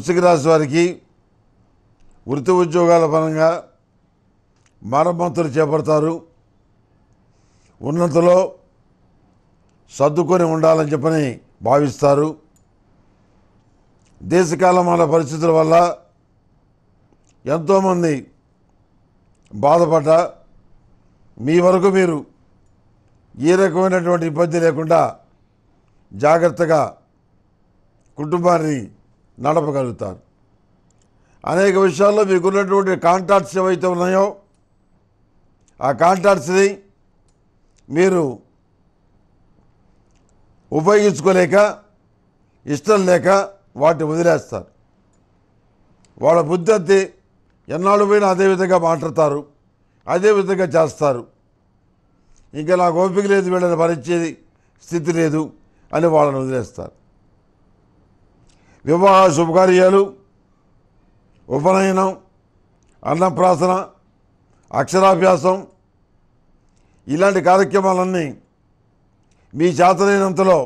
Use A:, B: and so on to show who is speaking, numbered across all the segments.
A: వృశ్చిక రాశి వారికి వృత్తి ఉద్యోగాల పరంగా మరమ్మతులు చేపడతారు. ఉన్నతలో సర్దుకొని ఉండాలని చెప్పని భావిస్తారు. దేశకాలమాన పరిస్థితుల వల్ల ఎంతోమంది బాధపడ్డ మీ వరకు మీరు ఏ రకమైనటువంటి ఇబ్బంది లేకుండా జాగ్రత్తగా కుటుంబాన్ని నడపగలుగుతారు. అనేక విషయాల్లో మీకున్నటువంటి కాంటాక్ట్స్ ఏవైతే ఉన్నాయో ఆ కాంట్రాక్ట్స్ని మీరు ఉపయోగించుకోలేక ఇష్టం లేక వాటిని వదిలేస్తారు. వాళ్ళ బుద్ధి అంతే ఎన్నాళ్ళు పోయినా అదే విధంగా మాట్లాడతారు అదే విధంగా చేస్తారు. ఇంకా నాకు ఓపిక లేదు వీళ్ళని భరించేది స్థితి లేదు అని వాళ్ళని వదిలేస్తారు. వివాహ శుభకార్యాలు ఉపనయనం అన్నప్రాసన అక్షరాభ్యాసం ఇలాంటి కార్యక్రమాలన్నీ మీ చేతనైనంతలో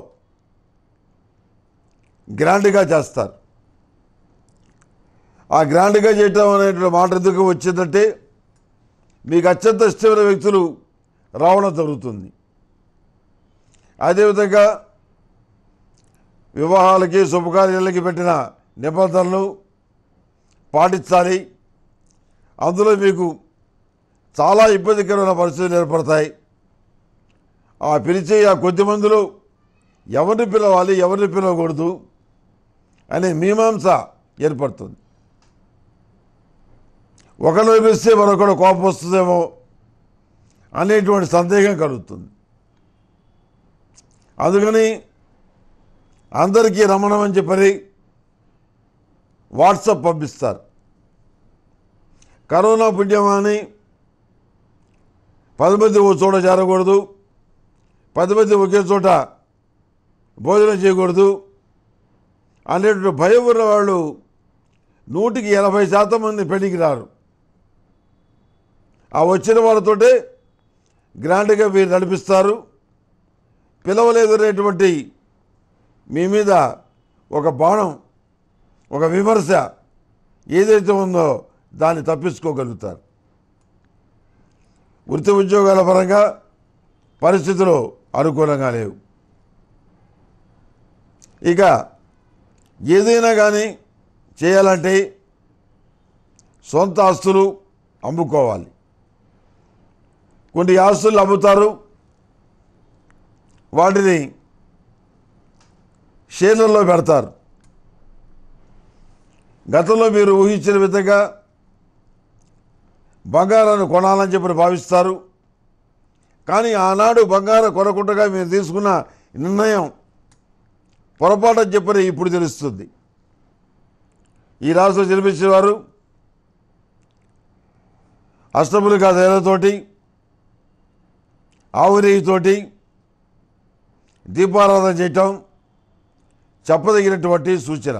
A: గ్రాండ్గా చేస్తారు. ఆ గ్రాండ్గా చేయటం అనేటువంటి మాట ఎందుకు వచ్చిందంటే మీకు అత్యంత ఇష్టమైన వ్యక్తులు రావడం జరుగుతుంది. అదేవిధంగా వివాహాలకి శుభకార్యాలకి పెట్టిన నిబంధనలు పాటించాలి. అందులో మీకు చాలా ఇబ్బందికరమైన పరిస్థితులు ఏర్పడతాయి. ఆ పిలిచే ఆ కొద్ది మందిలో ఎవరిని పిలవాలి ఎవరిని పిలవకూడదు అనే మీమాంస ఏర్పడుతుంది. ఒకరు పిలిస్తే మరొకరు కోపం వస్తుందేమో అనేటువంటి సందేహం కలుగుతుంది. అందుకని అందరికీ రమణమని చెప్పని వాట్సప్ పంపిస్తారు. కరోనా పుణ్యమాని పది మంది ఓ చోట చేరకూడదు పది మంది ఒకే చోట భోజనం చేయకూడదు. అనేటువంటి భయం ఉన్న వాళ్ళు నూటికి ఎనభై శాతం మంది పెళ్ళికి రారు. ఆ వచ్చిన వాళ్ళతోటే గ్రాండ్గా మీరు నడిపిస్తారు. పిలవలేదనేటువంటి మీ మీద ఒక బాణం ఒక విమర్శ ఏదైతే ఉందో దాన్ని తప్పించుకోగలుగుతారు. వృత్తి ఉద్యోగాల పరంగా పరిస్థితులు అనుకూలంగా లేవు. ఇక ఏదైనా కానీ చేయాలంటే సొంత ఆస్తులు అమ్ముకోవాలి. కొన్ని ఆస్తులు అమ్ముతారు. వాటిని షేర్లలో పెడతారు. గతంలో మీరు ఊహించిన విధంగా బంగారాన్ని కొనాలని చెప్పి భావిస్తారు. కానీ ఆనాడు బంగారం కొనకుండా మీరు తీసుకున్న నిర్ణయం పొరపాటు చెప్పని ఇప్పుడు తెలుస్తుంది. ఈ రాష్ట్రం జన్మించిన వారు అష్టములుగా తేలతోటి ఆవు నెయ్యితోటి దీపారాధన చేయటం చెప్పదగినటువంటి సూచన